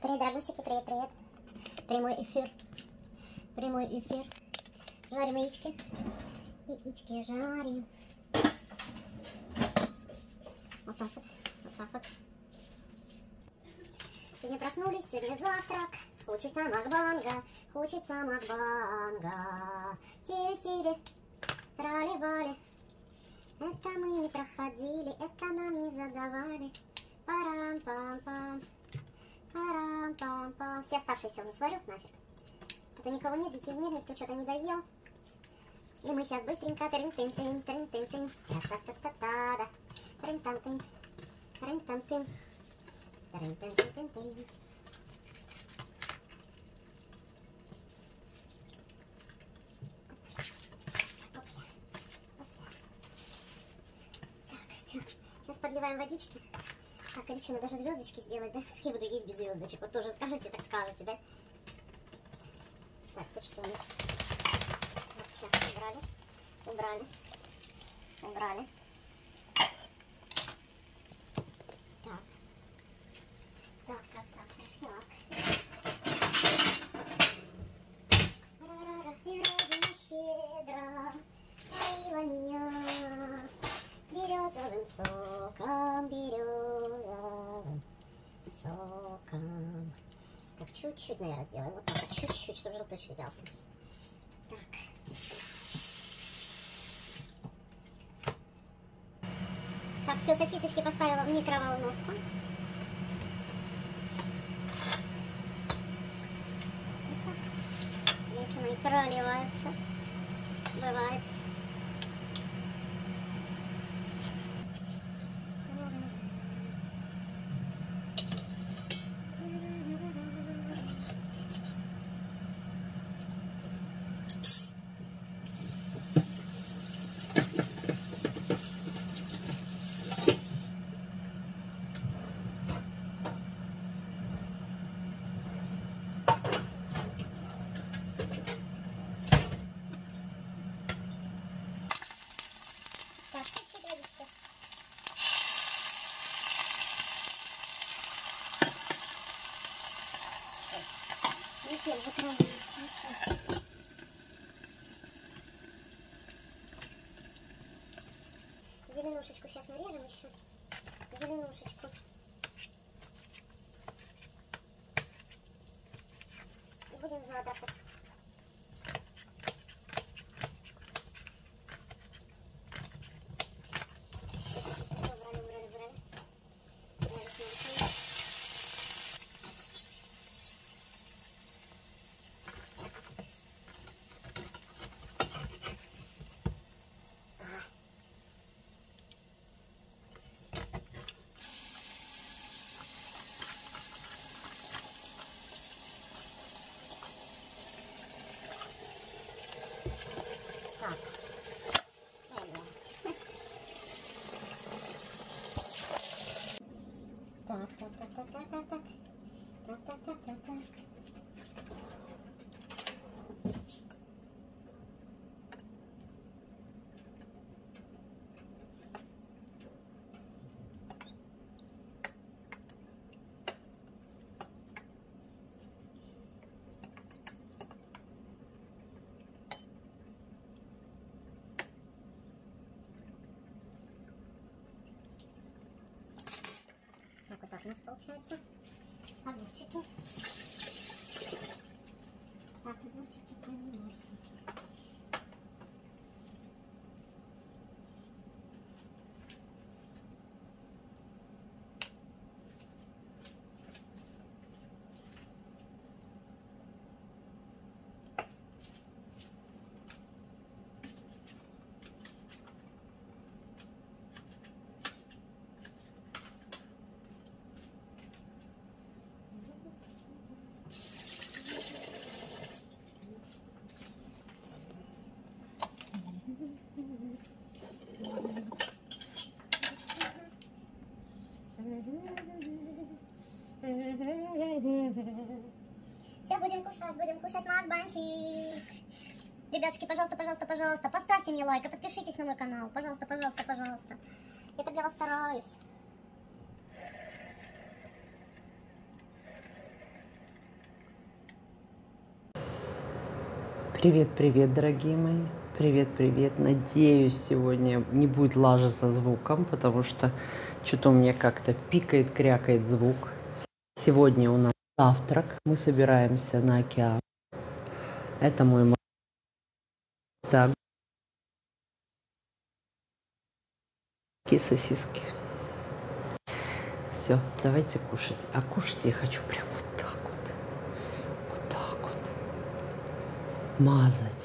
Привет, дорогусики, привет, привет. Прямой эфир. Прямой эфир. Жарим яички. Яички жарим. Вот так вот, вот так вот. Сегодня проснулись, сегодня завтрак. Хочется макбанга, хочется макбанга. Тири-тири, трали-вали. Это мы не проходили, это нам не задавали. Парам-пам-пам. Оставшиеся уже сварю нафиг. А то никого нет, детей нет, никто что-то не доел. И мы сейчас быстренько трин тын тын трин тын тын та та та та да тан тын трин тан тын трин тын тын тын тын Сейчас подливаем водички. Что, надо даже звездочки сделать, да? Я буду есть без звездочек. Вот тоже скажете, так скажете, да? Так, тут что у нас? Сейчас, убрали. Убрали. Убрали. Так. Так, так, так, так. Ра-ра-ра, и родина щедро поила меня березовым соком, березовым соком. Так, чуть-чуть, наверное, сделаем. Вот так, вот, чуть-чуть, чтобы желточек взялся. Так. Так, все, сосисочки поставила в микроволновку. Яйца мои проливаются. Бывает. Закрываем. Зеленушечку сейчас нарежем еще. Зеленушечку. И будем завтракать. Так. Блядь. Так, так, так, так, так, так, так. Так, так, так, так, получается. Огурчики. Так, огурчики, помидорки. Все, будем кушать, будем кушать макбанчик. Ребятушки, пожалуйста, пожалуйста, пожалуйста, поставьте мне лайк, и подпишитесь на мой канал. Пожалуйста, пожалуйста, пожалуйста. Я так для вас стараюсь. Привет-привет, дорогие мои. Привет-привет. Надеюсь, сегодня не будет лажа со звуком, потому что что-то у меня как-то пикает, крякает звук. Сегодня у нас завтрак. Мы собираемся на океан. Это мой Так. Сосиски. Все, давайте кушать. А кушать я хочу прям вот так вот. Вот так вот. Мазать.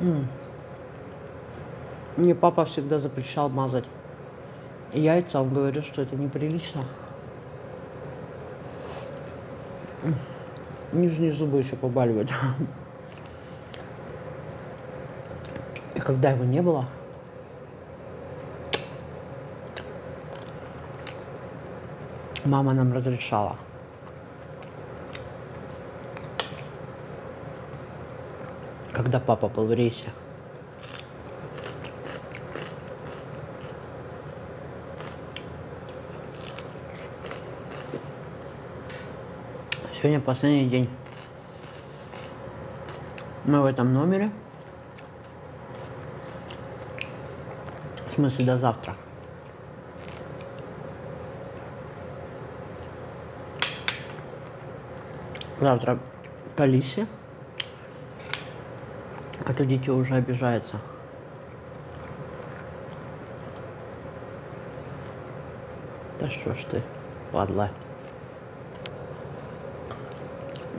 М. Мне папа всегда запрещал мазать яйца. Он говорил, что это неприлично. Нижние зубы еще побаливают. И когда его не было, мама нам разрешала. Когда папа был в рейсе. Сегодня последний день. Мы в этом номере. В смысле, до завтра. Завтра к Алисе. А то дитё уже обижается. Да что ж ты, падла.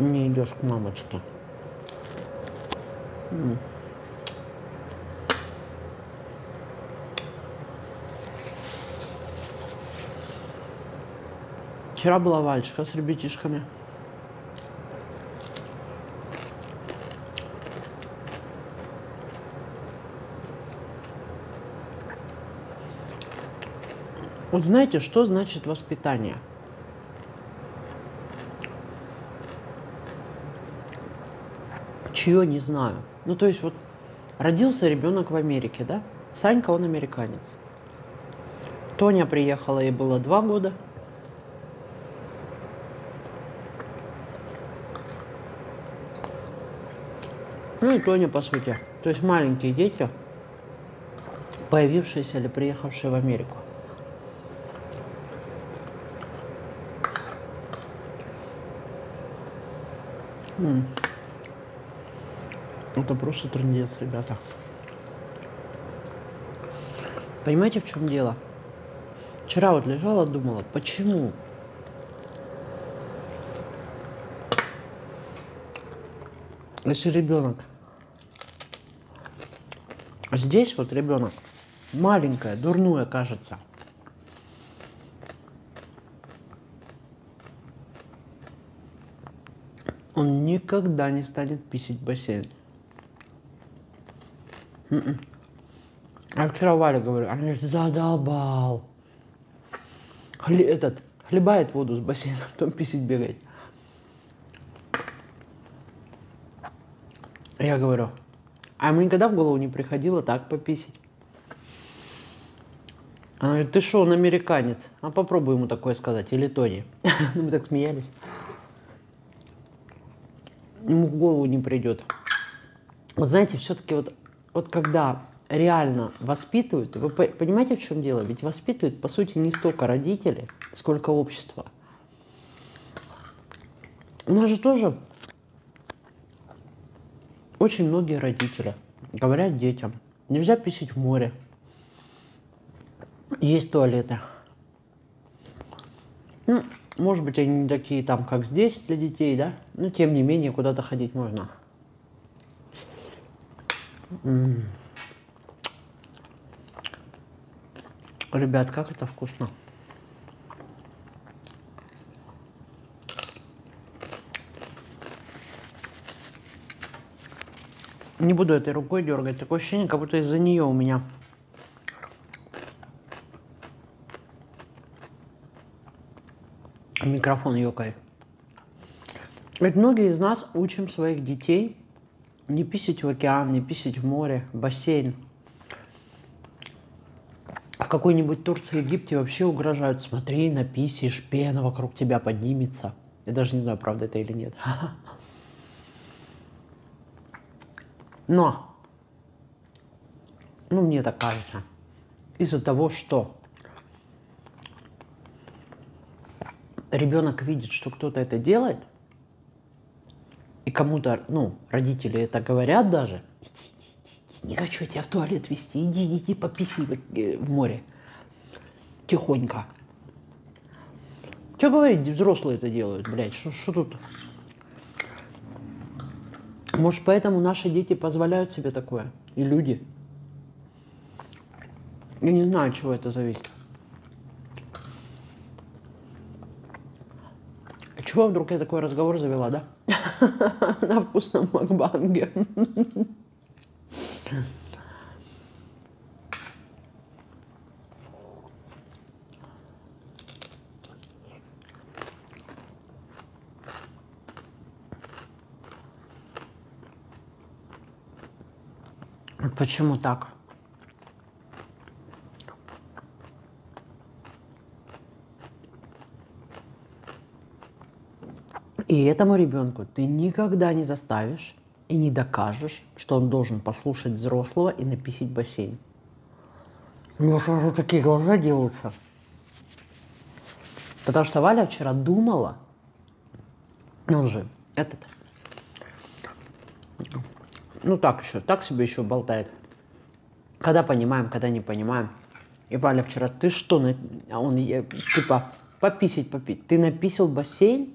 Не идешь к мамочке. М. Вчера была Вальчика с ребятишками. Вот знаете, что значит воспитание? Чье, не знаю. Ну, то есть вот родился ребенок в Америке, да? Санька, он американец. Тоня приехала, ей было два года. Ну и Тоня, по сути. То есть маленькие дети, появившиеся или приехавшие в Америку. М. Это просто трындец, ребята. Понимаете, в чем дело? Вчера вот лежала, думала, почему? Если ребенок здесь вот ребенок маленькое, дурное кажется. Он никогда не станет писать в бассейн. М-м. А вчера Валя говорю, она говорит, задолбал. Хле- этот, хлебает воду с бассейна, потом писать бегает. Я говорю, а ему никогда в голову не приходило так пописать? Она говорит, ты что, он американец? А попробуй ему такое сказать, или Тони. Мы так смеялись. Ему в голову не придет. Вот знаете, все-таки вот, вот когда реально воспитывают, вы по- понимаете, в чем дело? Ведь воспитывают, по сути, не столько родители, сколько общество. У нас же тоже очень многие родители говорят детям, нельзя писать в море, есть туалеты. Ну, может быть, они не такие там, как здесь для детей, да? Но тем не менее, куда-то ходить можно. Ребят, как это вкусно. Не буду этой рукой дергать. Такое ощущение, как будто из-за нее у меня микрофон ёкает. Ведь многие из нас учим своих детей не писать в океан, не писать в море, бассейн. в какой-нибудь Турции, Египте вообще угрожают. Смотри, написишь, пена вокруг тебя поднимется. Я даже не знаю, правда это или нет. Но, ну мне так кажется, из-за того, что ребенок видит, что кто-то это делает, и кому-то, ну, родители это говорят даже, иди, иди, иди, не хочу тебя в туалет вести, иди, иди, пописи в, э, море. Тихонько. Что говорить, взрослые это делают, блядь, что тут? Может, поэтому наши дети позволяют себе такое? И люди? Я не знаю, от чего это зависит. Чего вдруг я такой разговор завела, да? На вкусном макбанге. Почему так? И этому ребенку ты никогда не заставишь и не докажешь, что он должен послушать взрослого и написить бассейн. У него сразу такие глаза делаются. Потому что Валя вчера думала, он же этот, ну так еще, так себе еще болтает. Когда понимаем, когда не понимаем. И Валя вчера, ты что, а он типа пописить, попить. Ты написал бассейн?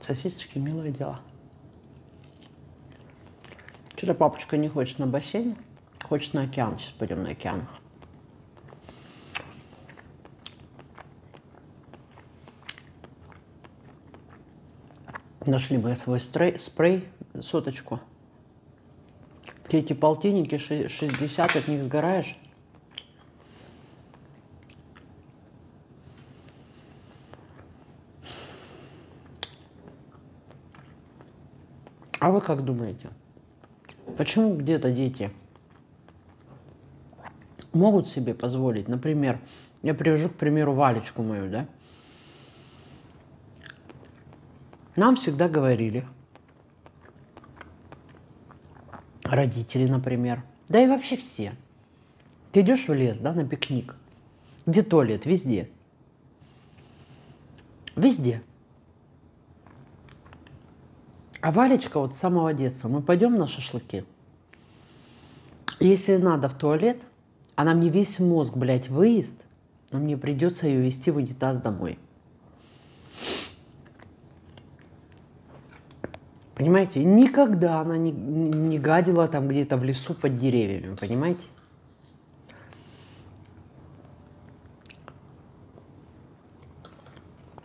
Сосисочки милое дело. Что-то папочка не хочет на бассейн, хочет на океан. Сейчас пойдем на океан. Нашли мы свой спрей, спрей соточку. Эти полтинники, 60, от них сгораешь. А вы как думаете? Почему где-то дети могут себе позволить, например, я привяжу, к примеру, Валечку мою, да? Нам всегда говорили, родители, например, да и вообще все. Ты идешь в лес, да, на пикник. Где туалет? Везде. Везде. А Валечка вот с самого детства, мы пойдем на шашлыки. Если надо в туалет, она мне весь мозг, блядь, выезд, но мне придется ее вести в унитаз домой. Понимаете? Никогда она не, не гадила там где-то в лесу под деревьями, понимаете?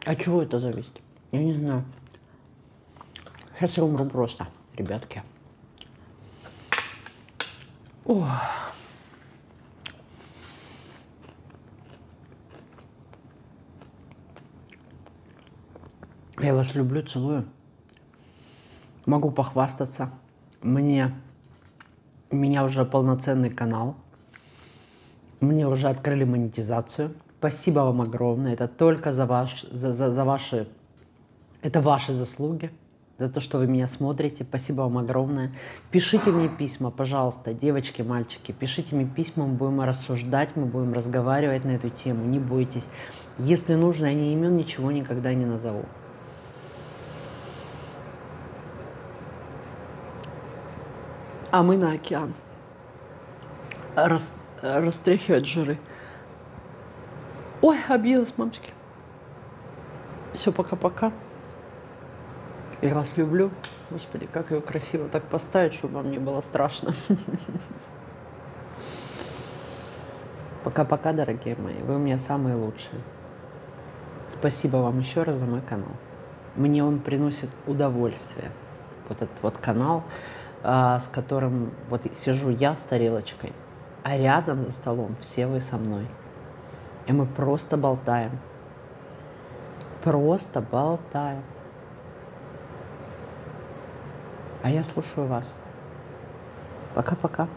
А чего это зависит? Я не знаю. Сейчас я умру просто, ребятки. Ох. Я вас люблю, целую. Могу похвастаться. Мне, у меня уже полноценный канал. Мне уже открыли монетизацию. Спасибо вам огромное. Это только за, ваш, за, за, за ваши... Это ваши заслуги. За то, что вы меня смотрите. Спасибо вам огромное. Пишите мне письма, пожалуйста, девочки, мальчики. Пишите мне письма, мы будем рассуждать, мы будем разговаривать на эту тему. Не бойтесь. Если нужно, я не имен ничего никогда не назову. А мы на океан. Рас, растряхивать жиры. Ой, обиделась, мамочки. Все, пока-пока. Я вас люблю. Господи, как ее красиво так поставить, чтобы вам не было страшно. Пока-пока, дорогие мои. Вы у меня самые лучшие. Спасибо вам еще раз за мой канал. Мне он приносит удовольствие. Вот этот вот канал. А, с которым вот сижу я с тарелочкой, а рядом за столом все вы со мной. И мы просто болтаем. Просто болтаем. А я слушаю вас. Пока-пока.